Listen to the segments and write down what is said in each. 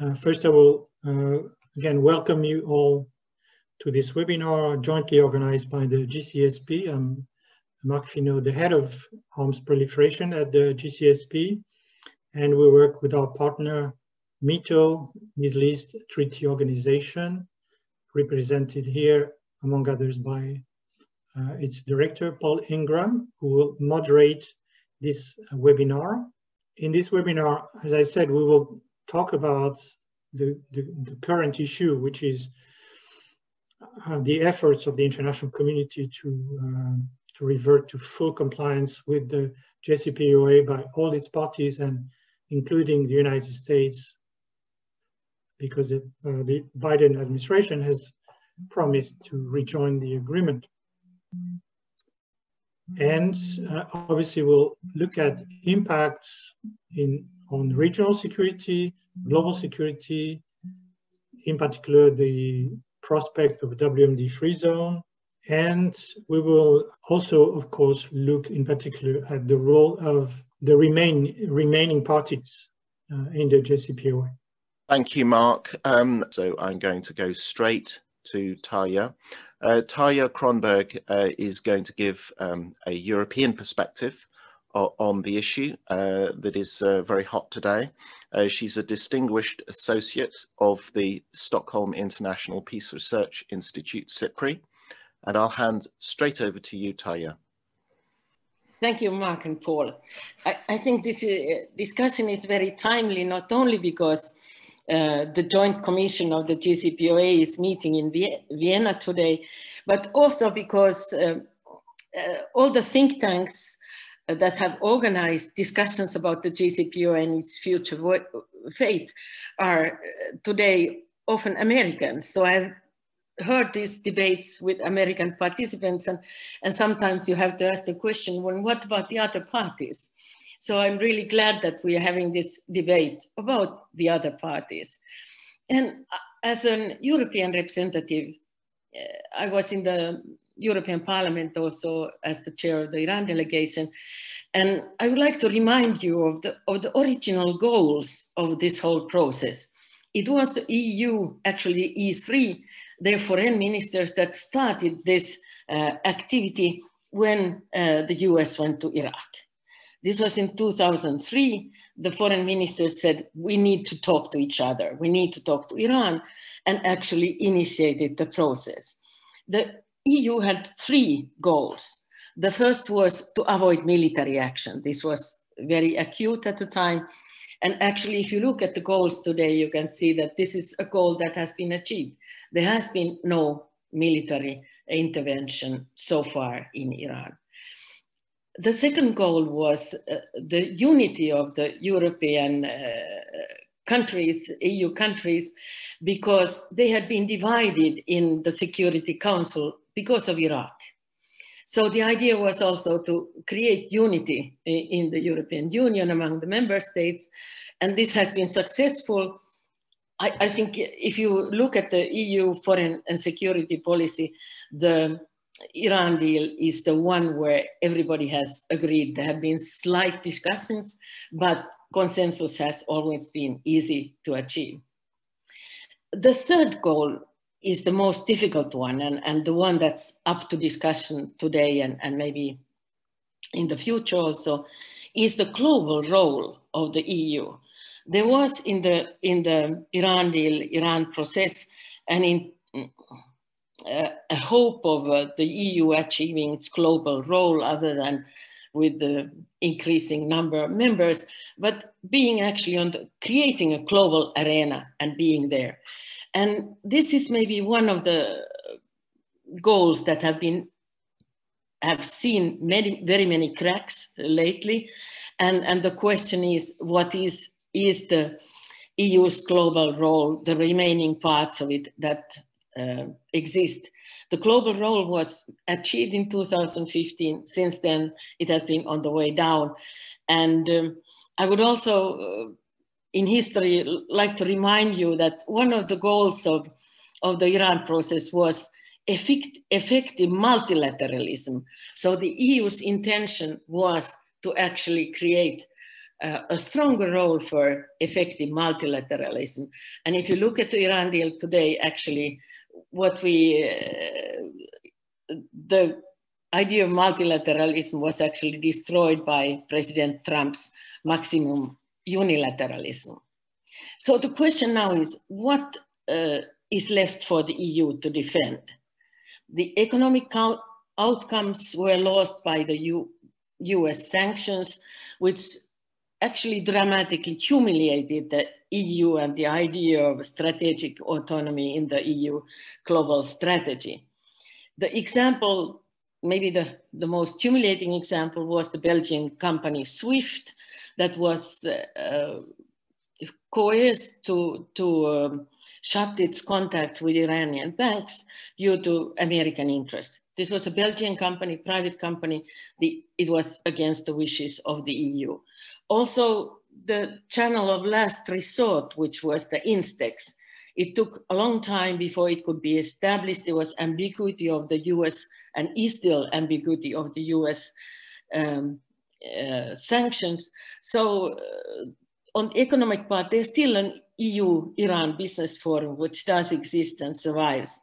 Uh, first, I will uh, again welcome you all to this webinar jointly organized by the GCSP. I'm Marc Finaud, the head of arms proliferation at the GCSP, and we work with our partner METO, Middle East Treaty Organization, represented here, among others, by uh, its director, Paul Ingram, who will moderate this webinar. In this webinar, as I said, we will talk about the, the, the current issue, which is uh, the efforts of the international community to, uh, to revert to full compliance with the JCPOA by all its parties and including the United States, because it, uh, the Biden administration has promised to rejoin the agreement. And uh, obviously we'll look at impacts in, on regional security, global security, in particular the prospect of WMD free zone. And we will also, of course, look in particular at the role of the remain, remaining parties uh, in the JCPOA. Thank you, Mark. Um, so I'm going to go straight to Taya. Uh, Tarja Cronberg uh, is going to give um, a European perspective on the issue uh, that is uh, very hot today. Uh, she's a distinguished associate of the Stockholm International Peace Research Institute, SIPRI, and I'll hand straight over to you, Taya. Thank you, Mark and Paul. I, I think this is, uh, discussion is very timely, not only because uh, the Joint Commission of the JCPOA is meeting in Vienna today, but also because uh, uh, all the think tanks that have organized discussions about the JCPOA and its future fate are uh, today often Americans. So I've heard these debates with American participants and, and sometimes you have to ask the question, well, what about the other parties? So I'm really glad that we are having this debate about the other parties. And uh, as an European representative, uh, I was in the European Parliament also as the chair of the Iran delegation. And I would like to remind you of the, of the original goals of this whole process. It was the EU, actually E3, their foreign ministers that started this uh, activity when uh, the US went to Iraq. This was in 2003. The foreign minister said, we need to talk to each other. We need to talk to Iran and actually initiated the process. The EU had three goals. The first was to avoid military action. This was very acute at the time. And actually, if you look at the goals today, you can see that this is a goal that has been achieved. There has been no military intervention so far in Iran the second goal was uh, the unity of the European uh, countries, EU countries, because they had been divided in the Security Council because of Iraq. So the idea was also to create unity in the European Union among the member states, and this has been successful. I, I think if you look at the EU foreign and security policy, the Iran deal is the one where everybody has agreed. There have been slight discussions, but consensus has always been easy to achieve. The third goal is the most difficult one and, and the one that's up to discussion today and, and maybe in the future also, is the global role of the EU. There was in the, in the Iran deal, Iran process, and in a hope of uh, the EU achieving its global role other than with the increasing number of members, but being actually on the, creating a global arena and being there. And this is maybe one of the goals that have been have seen many, very many cracks lately. And, and the question is, what is, is the EU's global role, the remaining parts of it that uh, exist. The global role was achieved in 2015. Since then, it has been on the way down. And um, I would also, uh, in history, like to remind you that one of the goals of, of the Iran process was effect, effective multilateralism. So the EU's intention was to actually create uh, a stronger role for effective multilateralism. And if you look at the Iran deal today, actually, what we, uh, the idea of multilateralism was actually destroyed by President Trump's maximum unilateralism. So the question now is, what uh, is left for the EU to defend? The economic outcomes were lost by the U US sanctions, which actually dramatically humiliated the EU and the idea of strategic autonomy in the EU global strategy. The example, maybe the, the most humiliating example was the Belgian company Swift that was uh, coerced to, to um, shut its contacts with Iranian banks due to American interests. This was a Belgian company, private company. The, it was against the wishes of the EU. Also, the channel of last resort, which was the Instex, it took a long time before it could be established. There was ambiguity of the US and is still ambiguity of the US um, uh, sanctions. So uh, on the economic part, there's still an EU-Iran business forum, which does exist and survives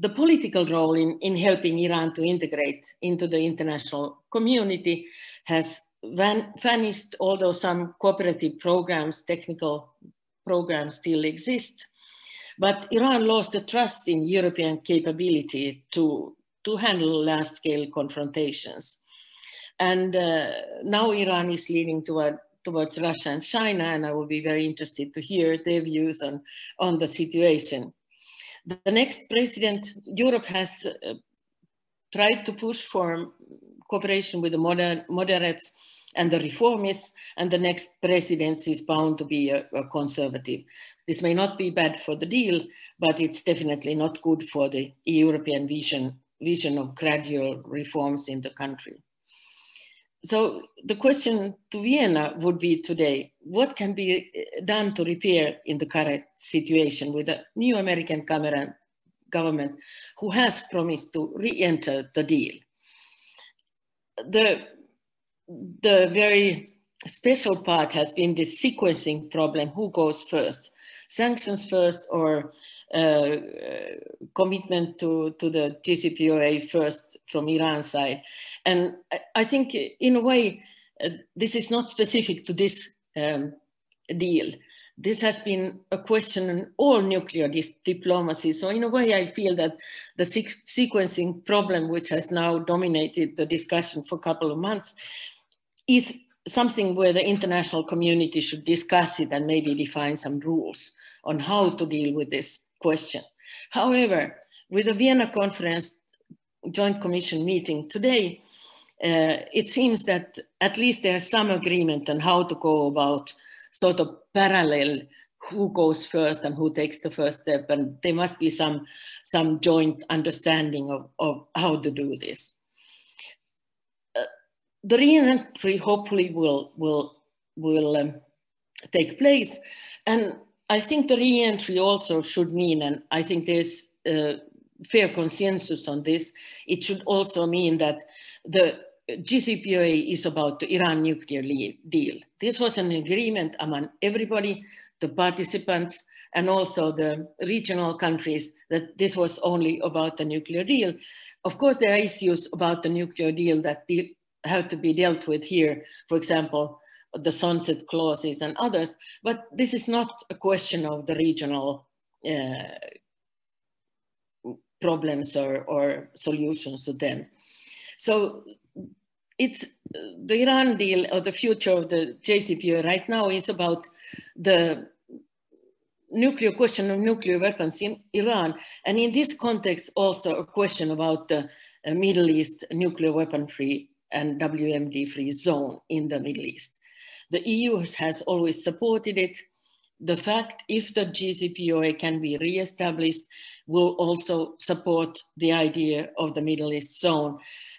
the political role in, in helping Iran to integrate into the international community has van, vanished, although some cooperative programs, technical programs still exist. But Iran lost the trust in European capability to, to handle large-scale confrontations. And uh, now Iran is leaning toward, towards Russia and China, and I will be very interested to hear their views on, on the situation. The next president, Europe has uh, tried to push for cooperation with the moder moderates and the reformists, and the next presidency is bound to be a, a, conservative. This may not be bad for the deal, but it's definitely not good for the European vision, vision of gradual reforms in the country. So the question to Vienna would be today, what can be uh, done to repair in the current situation with a new American government who has promised to re-enter the deal? The, the very special part has been this sequencing problem, who goes first, sanctions first or uh, commitment to, to the JCPOA first from Iran side. And I, I think in a way, uh, this is not specific to this um, deal. This has been a question in all nuclear diplomacy. So in a way, I feel that the sequencing problem, which has now dominated the discussion for a couple of months, is something where the international community should discuss it and maybe define some rules on how to deal with this question. However, with the Vienna conference joint commission meeting today, uh, it seems that at least there's some agreement on how to go about sort of parallel who goes first and who takes the first step and there must be some some joint understanding of, of how to do this. Uh, the re-entry hopefully will will will um, take place and I think the re-entry also should mean, and I think there's a fair consensus on this, it should also mean that the JCPOA is about the Iran nuclear deal. This was an agreement among everybody, the participants, and also the regional countries that this was only about the nuclear deal. Of course, there are issues about the nuclear deal that have to be dealt with here. For example, the sunset clauses and others, but this is not a question of the regional uh, problems or, or solutions to them. So it's the Iran deal or the future of the JCPOA right now is about the nuclear question of nuclear weapons in Iran. And in this context, also a question about the uh, Middle East nuclear weapon free and WMD free zone in the Middle East. The EU has always supported it. The fact if the JCPOA can be re-established will also support the idea of the Middle East zone.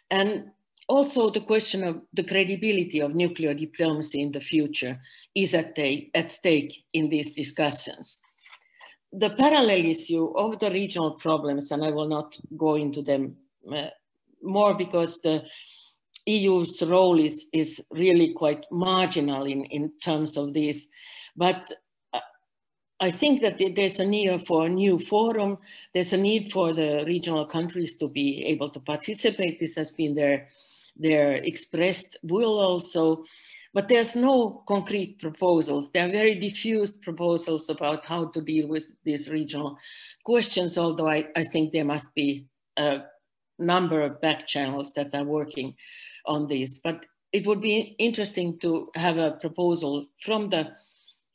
And also the question of the credibility of nuclear diplomacy in the future is at, at stake in these discussions. The parallel issue of the regional problems, and I will not go into them uh, more because the EU's role is, is really quite marginal in, in terms of this. But uh, I think that there's a need for a new forum. There's a need for the regional countries to be able to participate. This has been their, their expressed will also. But there's no concrete proposals. There are very diffused proposals about how to deal with these regional questions, although I, I think there must be a number of back channels that are working on this. But it would be interesting to have a proposal from the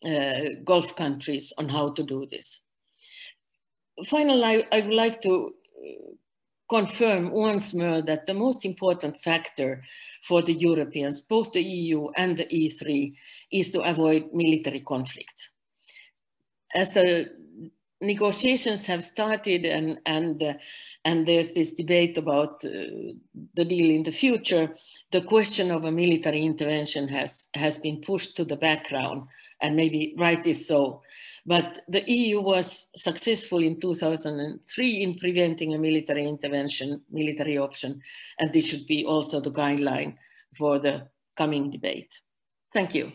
uh, Gulf countries on how to do this. Finally, I, I would like to uh, confirm once more that the most important factor for the Europeans, both the EU and the E3, is to avoid military conflict. As the negotiations have started and, and, uh, and there's this debate about uh, the deal in the future, the question of a military intervention has, has been pushed to the background and maybe rightly so. But the EU was successful in 2003 in preventing a military intervention, military option, and this should be also the guideline for the coming debate. Thank you.